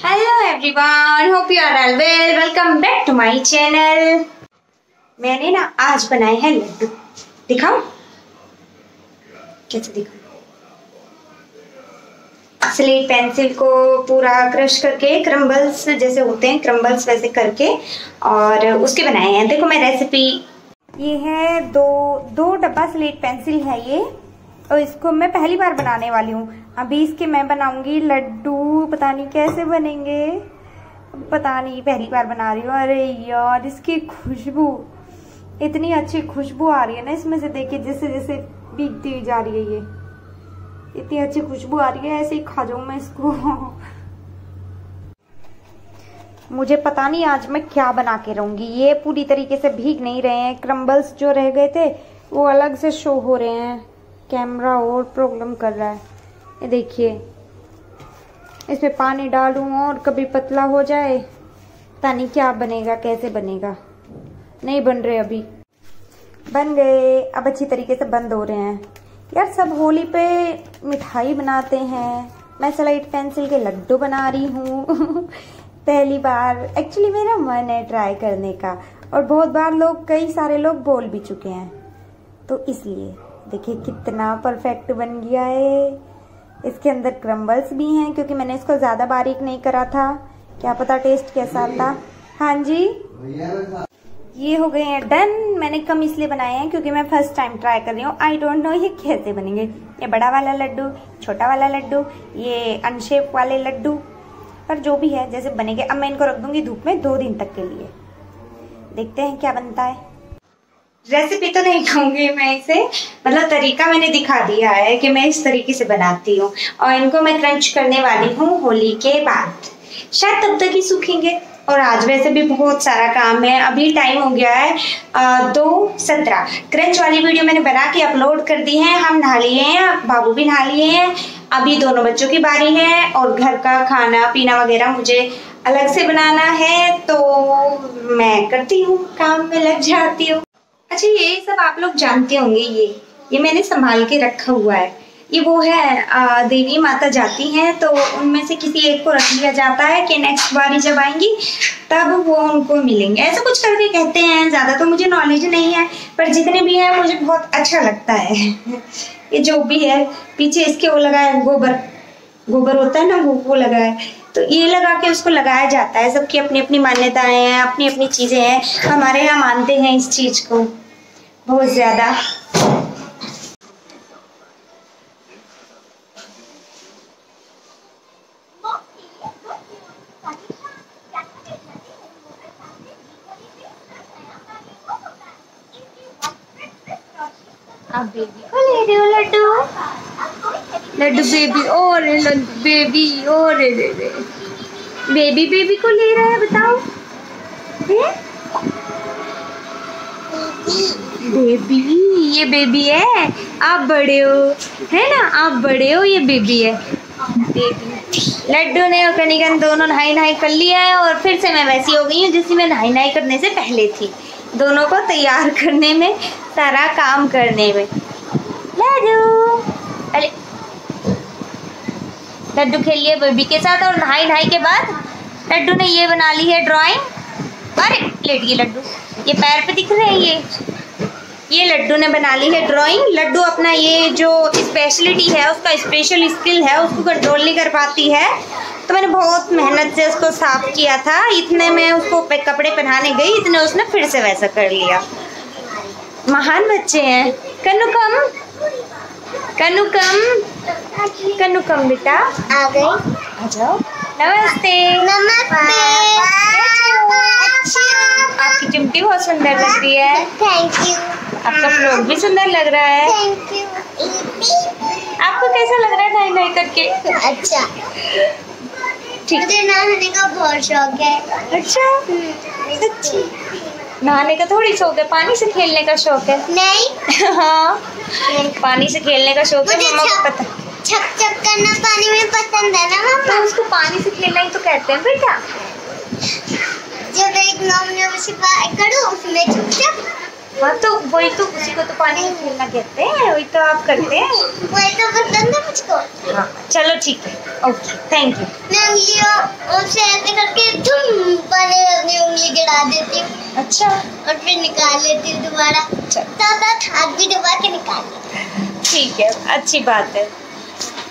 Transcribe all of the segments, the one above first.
Hello everyone hope you are all well welcome back to my channel मैंने ना आज बनाए हैं लड्डू। दिखाओ। कैसे दिखाओ स्लेट पेंसिल को पूरा क्रश करके क्रम्बल्स जैसे होते हैं क्रम्बल्स वैसे करके, और उसके बनाए हैं। देखो मैं रेसिपी ये है दो दो डब्बा स्लेट पेंसिल है ये। और इसको मैं पहली बार बनाने वाली हूँ। अभी इसके मैं बनाऊँगी लड्डू, पता नहीं कैसे बनेंगे। पता नहीं, पहली बार बना रही हूँ। अरे यार, इसकी खुशबू, इतनी अच्छी खुशबू आ रही है ना इसमें से, देखिए, जैसे जैसे बीगती हुई जा रही है ये। इतनी अच्छी खुशबू आ रही है, ऐसे ही खा जाऊँ मैं इसको। मुझे पता नहीं आज मैं क्या बना के रहूँगी। ये पूरी तरीके से भीग नहीं रहे हैं। क्रम्बल्स जो रह गए थे, वो अलग से शो हो रहे हैं। कैमरा और प्रॉब्लम कर रहा है। ये देखिए। इसमें पानी डालूं और कभी पतला हो जाए, पता नहीं क्या बनेगा, कैसे बनेगा। नहीं बन रहे अभी। बन गए। अब अच्छी तरीके से बंद हो रहे हैं। यार, सब होली पे मिठाई बनाते हैं। मैं स्लाइट पेंसिल के लड्डू बना रही हूँ। पहली बार। एक्चुअली मेरा मन है ट्राई करने का। और बहुत बार लोग, कई सारे लोग बोल भी चुके हैं। तो इसलिए। देखिए कितना परफेक्ट बन गया है। इसके अंदर क्रम्बल्स भी हैं, क्योंकि मैंने इसको ज़्यादा बारीक नहीं करा था। क्या पता टेस्ट कैसा आता? हाँ जी। ये हो गए हैं डन मैंने कम इसलिए बनाए हैं क्योंकि मैं फ़र्स्ट टाइम ट्राई कर रही हूँ। आई डोंट नो ये कैसे बनेंगे। ये बड़ा वाला लड्डू, छोटा वाला लड्डू, ये अनशेप वाले लड्डू पर जो भी है, जैसे बनेंगे। अब मैं इनको रख दूँगी धूप में दो दिन तक के लिए। देखते हैं क्या बनता है। रेसिपी तो नहीं कहूँगी मैं इसे। मतलब तरीका मैंने दिखा दिया है कि मैं इस तरीके से बनाती हूँ। और इनको मैं क्रंच करने वाली हूँ होली के बाद। शायद तब तक ही सूखेंगे। और आज वैसे भी बहुत सारा काम है। अभी टाइम हो गया है आ, दो सत्रह। क्रंच वाली वीडियो मैंने बना के अपलोड कर दी है। हम नहा लिए हैं बाबू भी नहा लिए हैं। अभी दोनों बच्चों की बारी है और घर का खाना पीना वगैरह मुझे अलग से बनाना है तो मैं करती हूँ। काम में लग जाती हूँ। अच्छा ये सब आप लोग जानते होंगे ये ये मैंने संभाल के रखा हुआ है। ये वो है आ, देवी माता जाती हैं तो उनमें से किसी एक को रख लिया जाता है कि नेक्स्ट बारी जब आएँगी तब वो उनको मिलेंगे। ऐसा कुछ करके कहते हैं ज़्यादा तो मुझे नॉलेज नहीं है पर जितने भी हैं मुझे बहुत अच्छा लगता है। ये जो भी है पीछे इसके वो लगा है गोबर गोबर होता है ना वो वो लगा है तो ये लगा के उसको लगाया जाता है सबकी अपनी अपनी मान्यताएँ हैं अपनी अपनी चीज़ें हैं। हमारे यहाँ मानते हैं इस चीज़ को। बहुत ज़्यादा। बेबी को ले रहे Laddu? Laddu baby baby baby को ले रहा है, बताओ। बेबी, ये बेबी है। आप बड़े हो, है ना? आप बड़े हो, ये बेबी है। बेबी। लड्डू ने और कनिकन दोनों नहाई नहाई कर लिया है और फिर से मैं वैसी हो गई हूँ जिससे मैं नहाई नहाई करने से पहले थी। दोनों को तैयार करने में, सारा काम करने में। लड्डू। अरे। लड्डू खेल लिए बेबी के साथ और नहाई नहाई के बाद लड्डू ने ये बना ली है ड्राइंग अरे, लेट गई लड्डू। ये पैर पे दिख रहे हैं ये। ये लड्डू ने बना ली है ड्राइंग लड्डू अपना ये जो स्पेशलिटी है उसका स्पेशल स्किल है उसको कंट्रोल नहीं कर पाती है। तो मैंने बहुत मेहनत से उसको साफ़ किया था। इतने में उसको कपड़े पहनाने गई इतने उसने फिर से वैसा कर लिया। महान बच्चे हैं। कन्नू कम कन्नू कम कन्नू कम बेटा। आ गई। आ जाओ। नमस्ते। नमस्ते। आपकी चिमटी बहुत सुंदर लग रही है। थैंक यू आपका फ्रॉक भी सुंदर लग रहा है। आपको कैसा लग रहा है ढाई ढाई करके? अच्छा। ठीक। मुझे नहाने का बहुत शौक है। अच्छा? अच्छी नहाने का थोड़ी शौक है पानी से खेलने का शौक है। नहीं। हाँ। पानी से खेलने का शौक है मम्मा को पता छप छप करना पानी में पसंद है ना तो मम्मा उसको पानी से खेलना ही तो कहते हैं बेटा जब एक नॉम ने सिखाया करो उसमें छप छप हाँ तो वही तो उसी को तो पानी में खेलना कहते हैं वही तो आप करते हैं वही तो पसंद है मुझको हाँ चलो ठीक है ओके थैंक यू मैं से ऐसे करके धुम पानी में अपनी उंगली गिरा देती हूँ अच्छा और फिर निकाल लेती हूँ दोबारा अच्छा साथ साथ हाथ भी दबा के निकाल लेती ठीक है अच्छी बात है।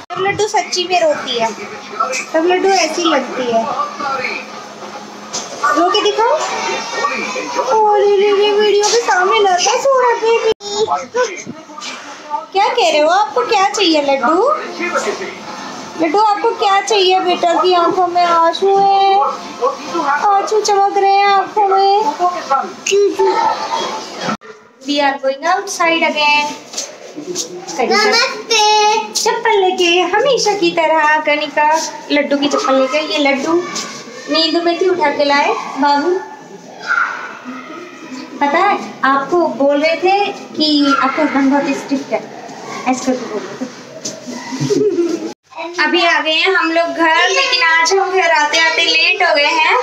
तब लड्डू सच्ची में रोती है। तब लड्डू ऐसी लगती है। रो के दिखाओ अरे रे रे वीडियो के सामने लड़का सो रहा बेबी क्या कह रहे हो? आपको क्या चाहिए लड्डू? लड्डू आपको क्या चाहिए बेटा की आँखों में आँसू है? आँसू चमक रहे हैं आँखों में। We are going outside again नमस्ते। चप्पल लेके हमेशा की तरह कनिका लड्डू की चप्पल लेके ये लड्डू। नींद में थी उठा के लाए बाबू? पता है आपको बोल रहे थे कि आपका हस्बैंड बहुत स्ट्रिक्ट है ऐसे करके बोल रहे थे। अभी आ गए हैं हम लोग घर लेकिन आज हम घर आते आते लेट हो गए हैं।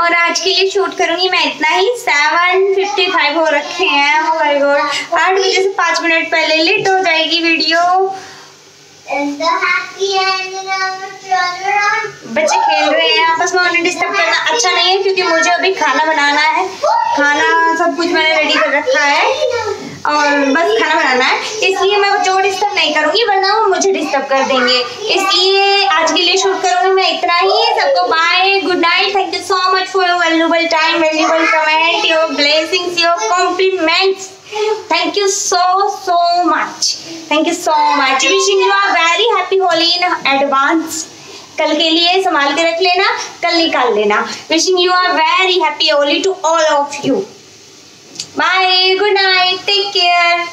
और आज के लिए शूट करूँगी मैं इतना ही। सेवन फिफ्टी फाइव हो रखे हैं oh आठ बजे से पाँच मिनट पहले लेट हो जाएगी वीडियो. बच्चे खेल रहे हैं आपस में उन्हें डिस्टर्ब करना अच्छा नहीं है क्योंकि मुझे अभी खाना बनाना है खाना सब कुछ मैंने रेडी कर रखा है और बस खाना बनाना है। इसलिए मैं बच्चों को डिस्टर्ब नहीं करूँगी, वरना वो मुझे डिस्टर्ब कर देंगे। इसलिए आज के लिए शूट करूँगी मैं इतना ही। सबको bye good night thank you so much for your valuable time valuable comment your blessings your compliments thank you so so much thank you so much wishing you are very happy Holi in advance कल के लिए संभाल के रख लेना, कल निकाल लेना। Wishing you are very happy Holi to all of you bye good night take care